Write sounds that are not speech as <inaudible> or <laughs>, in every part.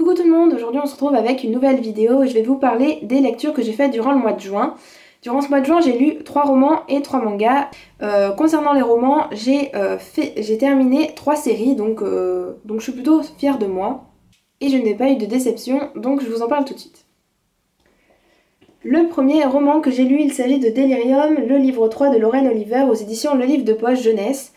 Coucou tout le monde, aujourd'hui on se retrouve avec une nouvelle vidéo et je vais vous parler des lectures que j'ai faites durant le mois de juin. Durant ce mois de juin j'ai lu 3 romans et 3 mangas. Euh, concernant les romans, j'ai euh, terminé 3 séries donc, euh, donc je suis plutôt fière de moi. Et je n'ai pas eu de déception donc je vous en parle tout de suite. Le premier roman que j'ai lu, il s'agit de Delirium, le livre 3 de Lorraine Oliver aux éditions Le Livre de Poche Jeunesse.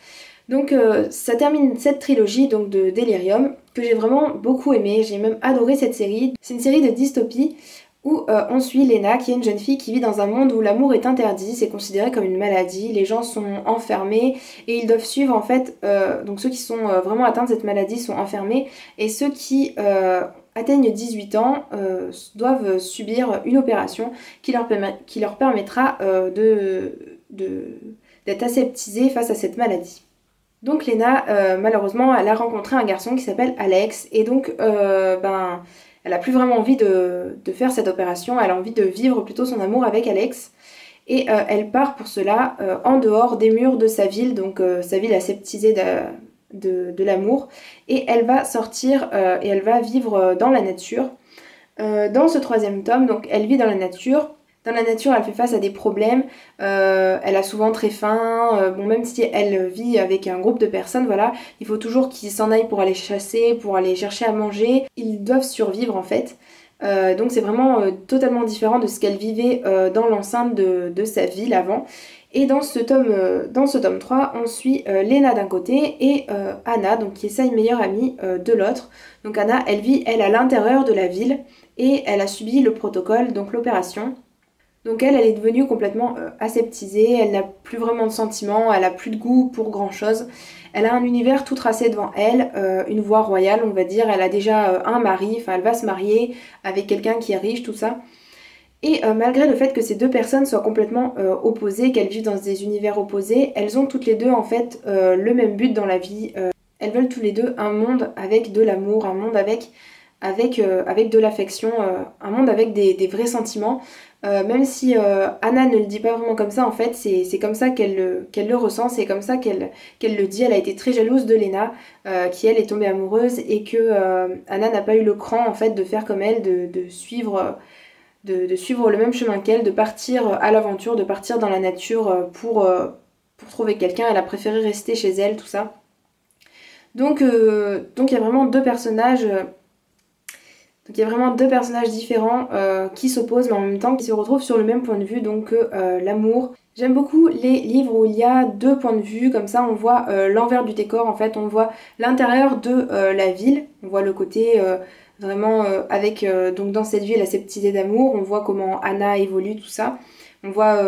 Donc euh, ça termine cette trilogie donc de Delirium que j'ai vraiment beaucoup aimé, j'ai même adoré cette série. C'est une série de dystopie où euh, on suit Lena qui est une jeune fille qui vit dans un monde où l'amour est interdit, c'est considéré comme une maladie, les gens sont enfermés et ils doivent suivre en fait, euh, donc ceux qui sont vraiment atteints de cette maladie sont enfermés et ceux qui atteignent 18 ans doivent subir une opération qui leur, qui leur permettra d'être aseptisés face à cette maladie. Donc Lena, euh, malheureusement, elle a rencontré un garçon qui s'appelle Alex et donc euh, ben, elle a plus vraiment envie de, faire cette opération, elle a envie de vivre plutôt son amour avec Alex. Et euh, elle part pour cela en dehors des murs de sa ville, donc sa ville aseptisée de, de, l'amour. Et elle va sortir et elle va vivre dans la nature. dans ce troisième tome, donc elle vit dans la nature, dans la nature, elle fait face à des problèmes, euh, elle a souvent très faim, euh, bon même si elle vit avec un groupe de personnes, voilà, il faut toujours qu'ils s'en aillent pour aller chasser, pour aller chercher à manger, ils doivent survivre en fait. Euh, donc c'est vraiment totalement différent de ce qu'elle vivait dans l'enceinte de, sa ville avant. Et dans ce tome, dans ce tome 3, on suit Lena d'un côté et Anna, donc qui est sa meilleure amie de l'autre. Donc Anna, elle vit, elle, à l'intérieur de la ville et elle a subi le protocole, donc l'opération. Donc elle, elle est devenue complètement euh, aseptisée, elle n'a plus vraiment de sentiments, elle a plus de goût pour grand chose. Elle a un univers tout tracé devant elle, euh, une voie royale on va dire, elle a déjà euh, un mari, enfin elle va se marier avec quelqu'un qui est riche, tout ça. Et malgré le fait que ces deux personnes soient complètement opposées, qu'elles vivent dans des univers opposés, elles ont toutes les deux en fait le même but dans la vie. elles veulent tous les deux un monde avec de l'amour, un monde avec de l'affection, un monde avec des vrais sentiments. Euh, même si euh, Anna ne le dit pas vraiment comme ça, en fait, c'est comme ça qu'elle le, ressent, c'est comme ça qu'elle le dit. Elle a été très jalouse de Lena, euh, qui elle est tombée amoureuse, et que Anna n'a pas eu le cran, en fait, de faire comme elle, de, suivre, le même chemin qu'elle, de partir à l'aventure, de partir dans la nature pour, pour trouver quelqu'un. Elle a préféré rester chez elle, tout ça. Donc il y a vraiment deux personnages donc il y a vraiment deux personnages différents euh, qui s'opposent mais en même temps qui se retrouvent sur le même point de vue, donc euh, l'amour. J'aime beaucoup les livres où il y a deux points de vue, comme ça on voit euh, l'envers du décor en fait, on voit l'intérieur de la ville, on voit le côté vraiment avec donc dans cette ville aseptisée d'amour, on voit comment Anna évolue, tout ça. On voit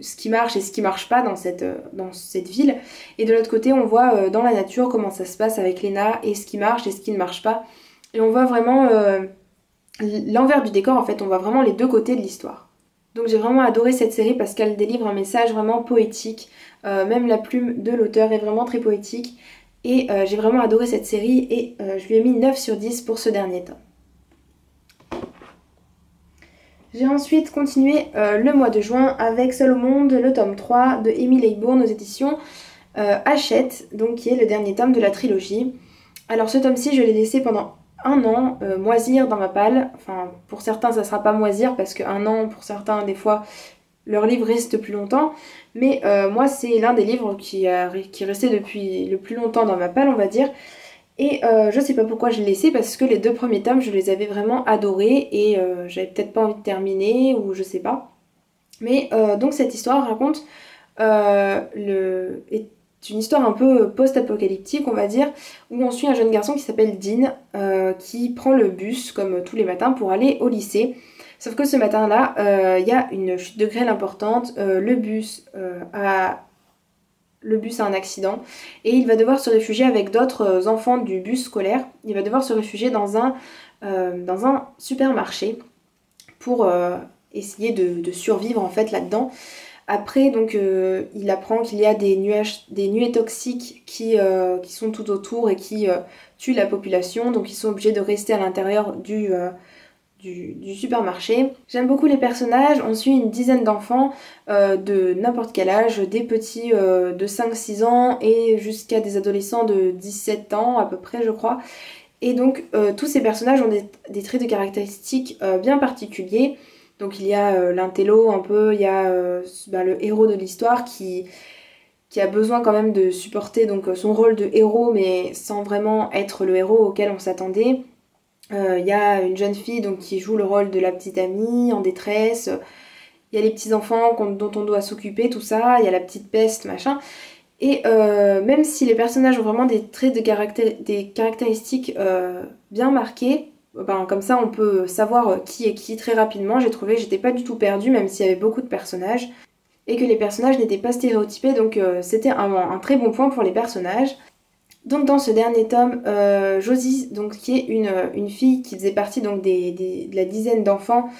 ce qui marche et ce qui marche pas dans cette, dans cette ville. Et de l'autre côté, on voit dans la nature comment ça se passe avec Lena et ce qui marche et ce qui ne marche pas. Et on voit vraiment euh, l'envers du décor en fait, on voit vraiment les deux côtés de l'histoire. Donc j'ai vraiment adoré cette série parce qu'elle délivre un message vraiment poétique. Euh, même la plume de l'auteur est vraiment très poétique. Et euh, j'ai vraiment adoré cette série et je lui ai mis 9 sur 10 pour ce dernier tome. J'ai ensuite continué le mois de juin avec Seul au monde, le tome 3 de Emile Aybourne aux éditions Hachette, donc qui est le dernier tome de la trilogie. Alors ce tome-ci, je l'ai laissé pendant un an euh, moisir dans ma palle. Enfin, pour certains, ça sera pas moisir parce qu'un an, pour certains, des fois, leur livre reste plus longtemps. Mais euh, moi, c'est l'un des livres qui, est resté depuis le plus longtemps dans ma palle, on va dire. Et euh, je sais pas pourquoi je l'ai laissé parce que les deux premiers tomes, je les avais vraiment adorés et j'avais peut-être pas envie de terminer ou je sais pas. Mais donc cette histoire raconte le, une histoire un peu post-apocalyptique, on va dire, où on suit un jeune garçon qui s'appelle Dean, euh, qui prend le bus, comme tous les matins, pour aller au lycée. Sauf que ce matin-là, euh, il y a une chute de grêle importante, euh, le, bus, a... un accident, et il va devoir se réfugier avec d'autres enfants du bus scolaire. Il va devoir se réfugier dans un, dans un supermarché pour essayer de, de, survivre en fait là-dedans. Après, donc, euh, il apprend qu'il y a des, nuages, des nuées toxiques qui, euh, qui, sont tout autour et qui euh, tuent la population. Donc, ils sont obligés de rester à l'intérieur du, du, supermarché. J'aime beaucoup les personnages. On suit une dizaine d'enfants de n'importe quel âge, des petits de 5-6 ans et jusqu'à des adolescents de 17 ans à peu près, je crois. Et donc tous ces personnages ont des, traits de caractéristiques bien particuliers. Donc il y a l'intello un peu, il y a bah, le héros de l'histoire qui, a besoin quand même de supporter donc son rôle de héros mais sans vraiment être le héros auquel on s'attendait. Il y a une jeune fille qui joue le rôle de la petite amie en détresse. Il y a les petits enfants dont on doit s'occuper, tout ça. Il y a la petite peste, machin. Et euh, même si les personnages ont vraiment des traits de caractère, des caractéristiques euh, bien marquées, ben, comme ça on peut savoir qui est qui très rapidement. J'ai trouvé que j'étais pas du tout perdue, même s'il y avait beaucoup de personnages, et que les personnages n'étaient pas stéréotypés, donc euh, c'était un, très bon point pour les personnages. Donc dans ce dernier tome, Josie, donc, qui est une, fille qui faisait partie donc, de la dizaine d'enfants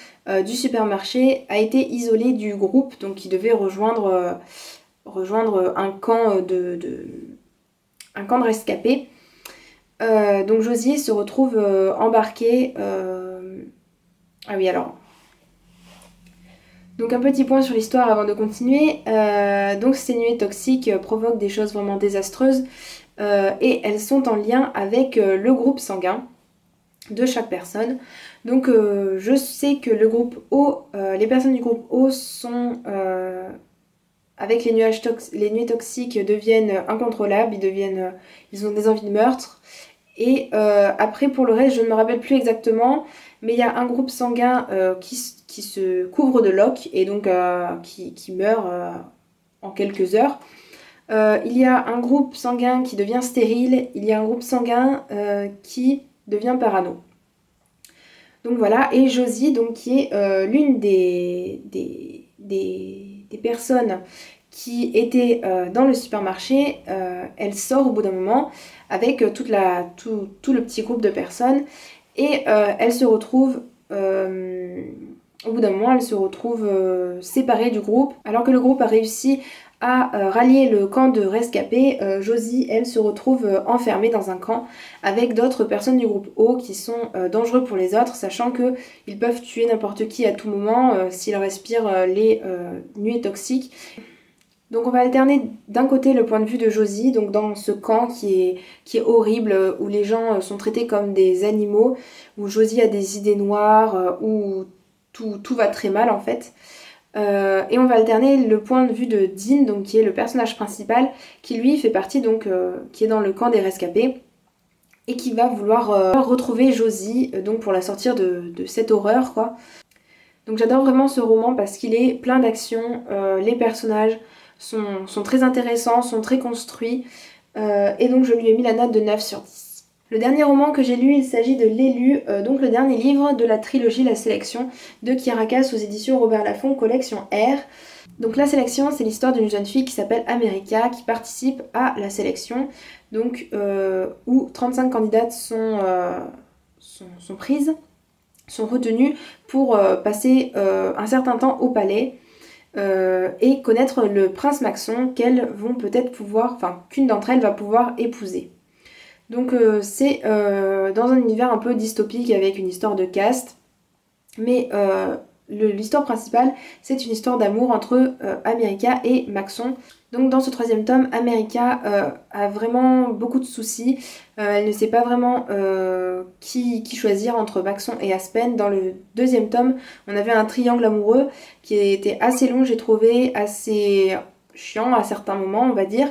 du supermarché, a été isolée du groupe, donc qui devait rejoindre rejoindre un camp de, un camp de rescapés. Euh, donc Josie se retrouve euh, embarqué. Euh, ah oui alors. Donc un petit point sur l'histoire avant de continuer. donc ces nuées toxiques provoquent des choses vraiment désastreuses et elles sont en lien avec le groupe sanguin de chaque personne. Donc je sais que le groupe O, les personnes du groupe O sont avec les, nuages les nuits toxiques deviennent incontrôlables, ils ont des envies de meurtre. Et euh, après, pour le reste, je ne me rappelle plus exactement, mais il y a un groupe sanguin euh, qui, qui, se couvre de loques et donc euh, qui, qui, meurt en quelques heures. il y a un groupe sanguin qui devient stérile, il y a un groupe sanguin qui devient parano. Donc voilà, et Josie, donc, qui est l'une des, des, des des personnes qui étaient euh, dans le supermarché, euh, elle sort au bout d'un moment avec euh, toute la, tout, le petit groupe de personnes et elle se retrouve, au bout d'un moment, elle se retrouve séparée du groupe alors que le groupe a réussi à rallier le camp de rescapés, Josie, elle, se retrouve enfermée dans un camp avec d'autres personnes du groupe O qui sont dangereux pour les autres, sachant qu'ils peuvent tuer n'importe qui à tout moment s'ils respirent les nuées toxiques. Donc on va alterner d'un côté le point de vue de Josie, donc dans ce camp qui est, horrible, où les gens sont traités comme des animaux, où Josie a des idées noires, où tout, va très mal en fait. Euh, et on va alterner le point de vue de Dean, donc qui est le personnage principal, qui lui fait partie donc, euh, qui est dans le camp des rescapés et qui va vouloir euh, retrouver Josie donc pour la sortir de, cette horreur. Donc j'adore vraiment ce roman parce qu'il est plein d'action, les personnages sont, très intéressants, sont très construits et donc je lui ai mis la note de 9 sur 10. Le dernier roman que j'ai lu, il s'agit de L'élu, euh, donc le dernier livre de la trilogie La Sélection de Kirakas aux éditions Robert Laffont, collection R. Donc la sélection, c'est l'histoire d'une jeune fille qui s'appelle America, qui participe à la sélection, donc euh, où 35 candidates euh, sont, prises, sont retenues pour passer un certain temps au palais. Et connaître le prince Maxon qu'elles vont peut-être pouvoir, enfin qu'une d'entre elles va pouvoir épouser. Donc euh, c'est euh, dans un univers un peu dystopique avec une histoire de caste. Mais euh, l'histoire principale, c'est une histoire d'amour entre America et Maxon. Donc dans ce troisième tome, America a vraiment beaucoup de soucis. elle ne sait pas vraiment qui, qui, choisir entre Maxon et Aspen. Dans le deuxième tome, on avait un triangle amoureux qui était assez long, j'ai trouvé, assez chiant à certains moments, on va dire.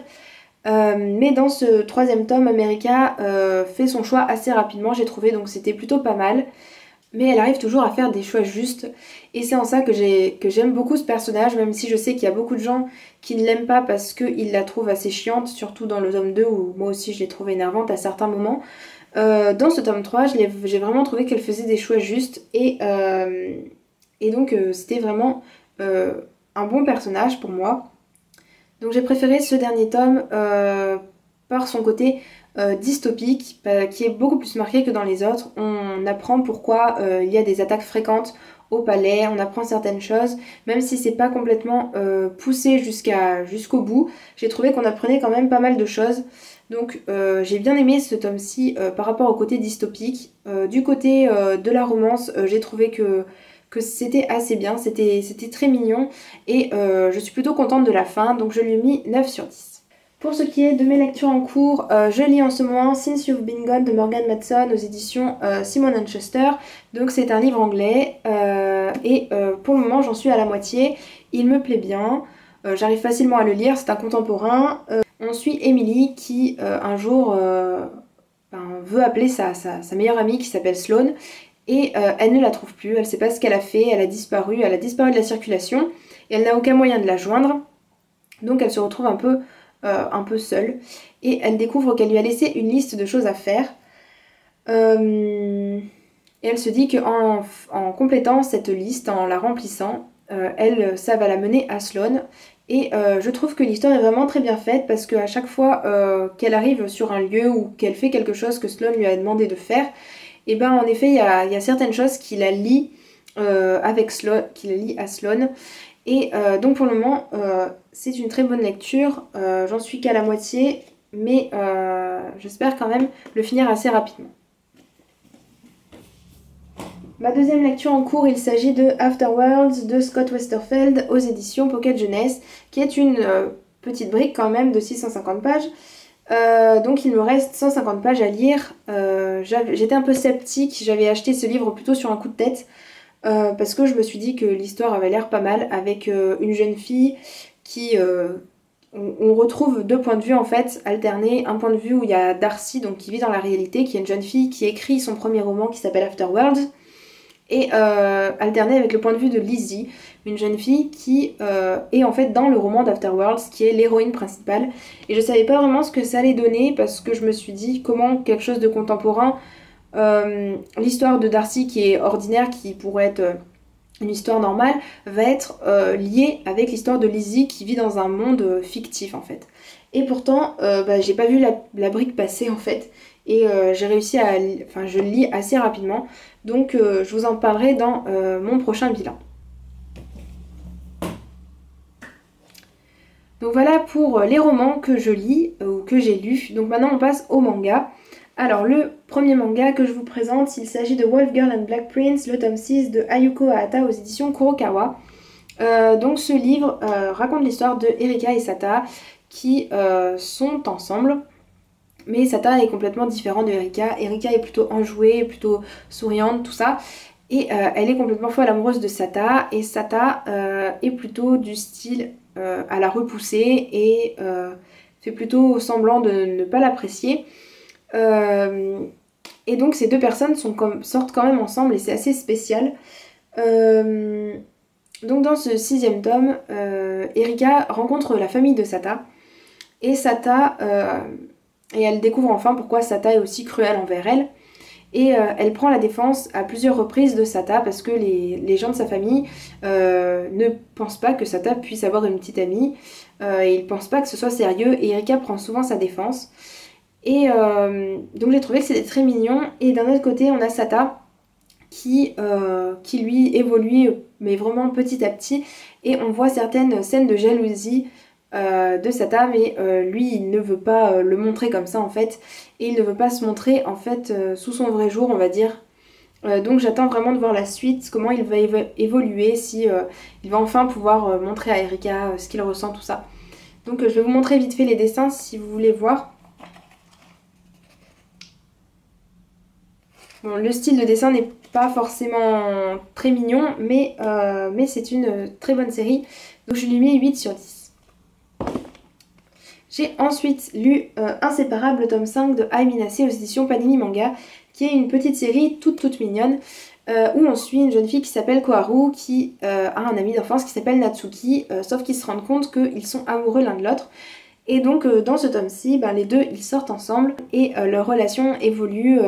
Euh, mais dans ce troisième tome, America euh, fait son choix assez rapidement, j'ai trouvé, donc c'était plutôt pas mal. Mais elle arrive toujours à faire des choix justes. Et c'est en ça que j'aime beaucoup ce personnage, même si je sais qu'il y a beaucoup de gens qui ne l'aiment pas parce qu'ils la trouvent assez chiante, surtout dans le tome 2 où moi aussi je l'ai trouvée énervante à certains moments. Euh, dans ce tome 3, j'ai vraiment trouvé qu'elle faisait des choix justes et, et donc c'était vraiment un bon personnage pour moi. Donc j'ai préféré ce dernier tome euh, par son côté euh, dystopique, qui est beaucoup plus marqué que dans les autres. On apprend pourquoi euh, il y a des attaques fréquentes au palais, on apprend certaines choses, même si c'est pas complètement poussé jusqu'au bout, j'ai trouvé qu'on apprenait quand même pas mal de choses. Donc j'ai bien aimé ce tome-ci par rapport au côté dystopique. du côté de la romance, j'ai trouvé que que c'était assez bien, c'était très mignon et euh, je suis plutôt contente de la fin donc je lui ai mis 9 sur 10. Pour ce qui est de mes lectures en cours, euh, je lis en ce moment Since You've Been Gone de Morgan Matson aux éditions euh, Simon Chester. Donc c'est un livre anglais euh, et pour le moment j'en suis à la moitié. Il me plaît bien, j'arrive facilement à le lire, c'est un contemporain. on suit Emily qui un jour ben, veut appeler sa, sa, meilleure amie qui s'appelle Sloane et elle ne la trouve plus, elle ne sait pas ce qu'elle a fait, elle a disparu, elle a disparu de la circulation et elle n'a aucun moyen de la joindre. Donc elle se retrouve un peu euh, un peu seule. Et elle découvre qu'elle lui a laissé une liste de choses à faire. Euh, et elle se dit qu'en en complétant cette liste, en la remplissant, euh, elle, ça va la mener à Sloane. Et je trouve que l'histoire est vraiment très bien faite parce qu'à chaque fois qu'elle arrive sur un lieu ou qu'elle fait quelque chose que Sloane lui a demandé de faire, et eh ben en effet il y a, certaines choses qui la lient avec Sloane, qui la lie à Sloane. Et euh, donc pour le moment, euh, c'est une très bonne lecture. Euh, j'en suis qu'à la moitié, mais j'espère quand même le finir assez rapidement. Ma deuxième lecture en cours, il s'agit de Afterworlds de Scott Westerfeld aux éditions Pocket Jeunesse, qui est une petite brique quand même de 650 pages. donc il me reste 150 pages à lire. J'étais un peu sceptique, j'avais acheté ce livre plutôt sur un coup de tête. Euh, parce que je me suis dit que l'histoire avait l'air pas mal avec euh, une jeune fille qui... Euh, on, retrouve deux points de vue en fait alternés. Un point de vue où il y a Darcy donc qui vit dans la réalité, qui est une jeune fille qui écrit son premier roman qui s'appelle Afterworld. Et alterné avec le point de vue de Lizzie, une jeune fille qui est en fait dans le roman d'Afterworlds, qui est l'héroïne principale. Et je savais pas vraiment ce que ça allait donner parce que je me suis dit comment quelque chose de contemporain euh, l'histoire de Darcy qui est ordinaire, qui pourrait être euh, une histoire normale, va être euh, liée avec l'histoire de Lizzie qui vit dans un monde fictif en fait. Et pourtant, bah, j'ai pas vu la, brique passer <laughs> en fait. Et j'ai réussi à... Enfin, je lis assez rapidement. Donc, je vous en parlerai dans mon prochain bilan. Donc voilà pour les romans que je lis ou que j'ai lus. Donc maintenant on passe au manga. Alors le premier manga que je vous présente, il s'agit de Wolf Girl and Black Prince, le tome 6 de Ayuko Ahata aux éditions Kurokawa. Euh, donc ce livre euh, raconte l'histoire de Erika et Sata qui euh, sont ensemble. Mais Sata est complètement différent de Erika. Erika est plutôt enjouée, plutôt souriante, tout ça. Et elle est complètement folle amoureuse de Sata. Et Sata est plutôt du style à la repousser et fait plutôt semblant de ne pas l'apprécier. Euh, et donc ces deux personnes sortent quand même ensemble et c'est assez spécial. Euh, donc dans ce sixième tome, euh, Erika rencontre la famille de Sata. Et Sata, et elle découvre enfin pourquoi Sata est aussi cruelle envers elle. Et elle prend la défense à plusieurs reprises de Sata parce que les, gens de sa famille ne pensent pas que Sata puisse avoir une petite amie. et ils pensent pas que ce soit sérieux. Et Erika prend souvent sa défense. Et euh, donc j'ai trouvé que c'était très mignon. Et d'un autre côté, on a Sata qui, euh, qui lui évolue, mais vraiment petit à petit. Et on voit certaines scènes de jalousie euh, de Sata, mais lui, il ne veut pas le montrer comme ça en fait. Et il ne veut pas se montrer en fait sous son vrai jour, on va dire. donc j'attends vraiment de voir la suite, comment il va évoluer, si il va enfin pouvoir montrer à Erika ce qu'il ressent, tout ça. Donc je vais vous montrer vite fait les dessins si vous voulez voir. Le style de dessin n'est pas forcément très mignon, mais, euh, c'est une très bonne série. Donc je lui mets 8 sur 10. J'ai ensuite lu euh, Inséparable, tome 5 de Aiminase aux éditions Panini Manga, qui est une petite série toute toute mignonne, euh, où on suit une jeune fille qui s'appelle Koharu, qui a un ami d'enfance qui s'appelle Natsuki, sauf qu'ils se rendent compte qu'ils sont amoureux l'un de l'autre. Et donc dans ce tome-ci, ben, les deux ils sortent ensemble et leur relation évolue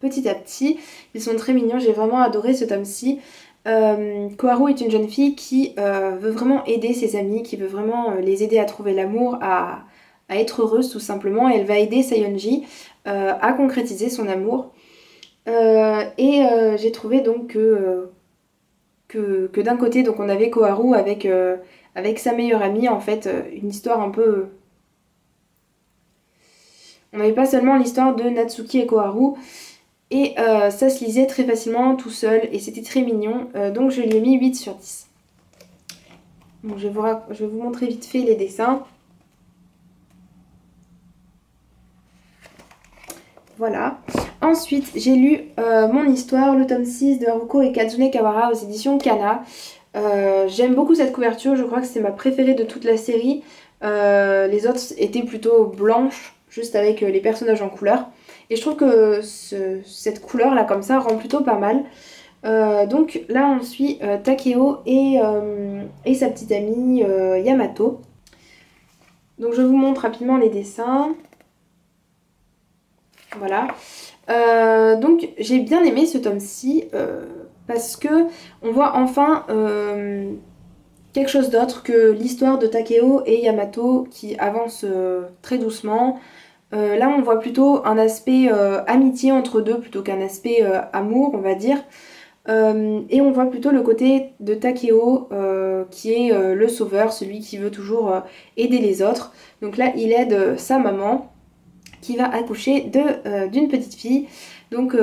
petit à petit. Ils sont très mignons, j'ai vraiment adoré ce tome-ci. Euh, Koharu est une jeune fille qui euh, veut vraiment aider ses amis, qui veut vraiment euh, les aider à trouver l'amour, à, être heureuse tout simplement. Elle va aider Sayonji à concrétiser son amour. et j'ai trouvé donc que, que, d'un côté, donc on avait Koharu avec, avec sa meilleure amie, en fait, une histoire un peu... On n'avait pas seulement l'histoire de Natsuki et Koharu, et euh, ça se lisait très facilement tout seul et c'était très mignon. Euh, donc je lui ai mis 8 sur 10. Je, vais vous je montrer vite fait les dessins. Voilà. Ensuite, j'ai lu euh, Mon histoire, le tome 6 de Haruko et Kazune Kawara aux éditions Kana. J'aime beaucoup cette couverture, je crois que c'est ma préférée de toute la série. les autres étaient plutôt blanches, juste avec les personnages en couleur. Et je trouve que cette couleur là comme ça rend plutôt pas mal. Euh, donc là on suit euh, Takeo et, euh, et, sa petite amie Yamato. Donc je vous montre rapidement les dessins. Voilà. donc j'ai bien aimé ce tome-ci parce que on voit enfin quelque chose d'autre que l'histoire de Takeo et Yamato qui avance très doucement. Là on voit plutôt un aspect amitié entre deux plutôt qu'un aspect amour on va dire. Euh, et on voit plutôt le côté de Takeo euh, qui est euh, le sauveur, celui qui veut toujours aider les autres. Donc là il aide sa maman qui va accoucher d'une petite fille. Donc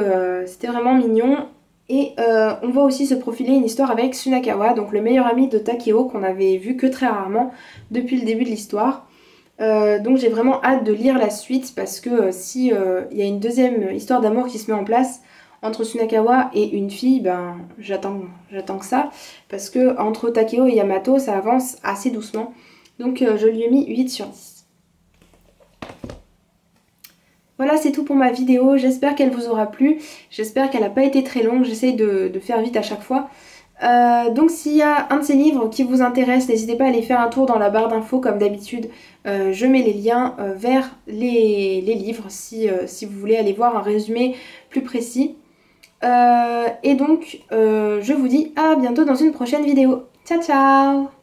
c'était vraiment mignon. Et on voit aussi se profiler une histoire avec Sunakawa, donc le meilleur ami de Takeo qu'on avait vu que très rarement depuis le début de l'histoire. Donc j'ai vraiment hâte de lire la suite parce que si il y a une deuxième histoire d'amour qui se met en place, entre Sunakawa et une fille, ben j'attends que ça. Parce que entre Takeo et Yamato, ça avance assez doucement. Donc euh, je lui ai mis 8 sur 10. Voilà, c'est tout pour ma vidéo. J'espère qu'elle vous aura plu. J'espère qu'elle n'a pas été très longue. J'essaye de, faire vite à chaque fois. Euh, donc s'il y a un de ces livres qui vous intéresse, n'hésitez pas à aller faire un tour dans la barre d'infos comme d'habitude. Euh, je mets les liens vers les, livres si, si, vous voulez aller voir un résumé plus précis. Euh, et donc, euh, je vous dis à bientôt dans une prochaine vidéo. Ciao ciao